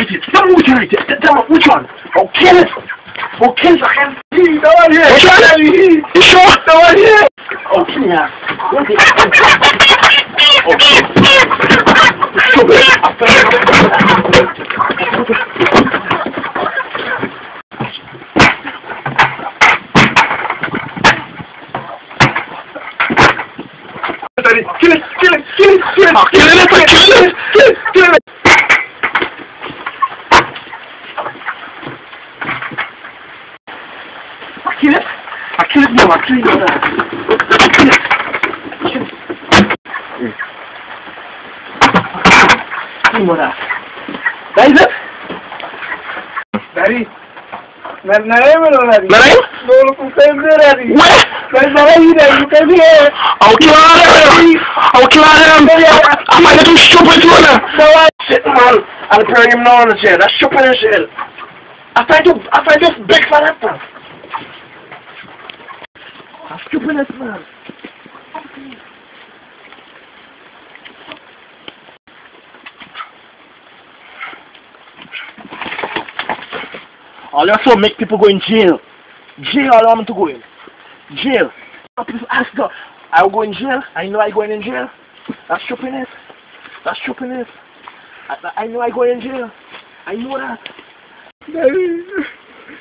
write it. Tell me which. Tell one. It. I'll kill it. I can't see. No one here. Which one? You sure? No one here. Oh, kill me. Okay. Stupid. Kill it, kill it, kill it, kill it, Oh, kill it, kill it, kill it, kill it, kill it. I kill it, I kill it now, I kill it now. I kill it, kill it. Kill mother. That is it? Daddy, na naraymano daddy. Naray? Loolu ku koy be daddy. Where? Kay narayi daddy, kay be. I'll kill them. I'll kill them. I'm not too stupid, you know. No, I shit, man. I'll bury him now in the jail. That's stupid as hell. I find you, I find you big stupid man. All you so make people go in jail. Jail, I want to go in. Jail. People ask God, I will go in jail. I know I going in jail. That's stupidness. That's stupidness. I, I know I go in jail. I know that.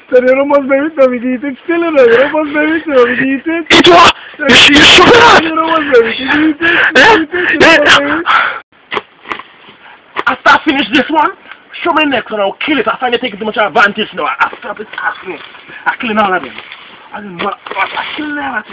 Serio, non posso evitare, mi dite, stile no, non mi dite. E tu, mi sono Non mi dite, After I finish this one, show me next one, I'll kill it. I find it taking too much advantage now. I stop it, I'll it. I kill it now, I mean. I mean, what, I.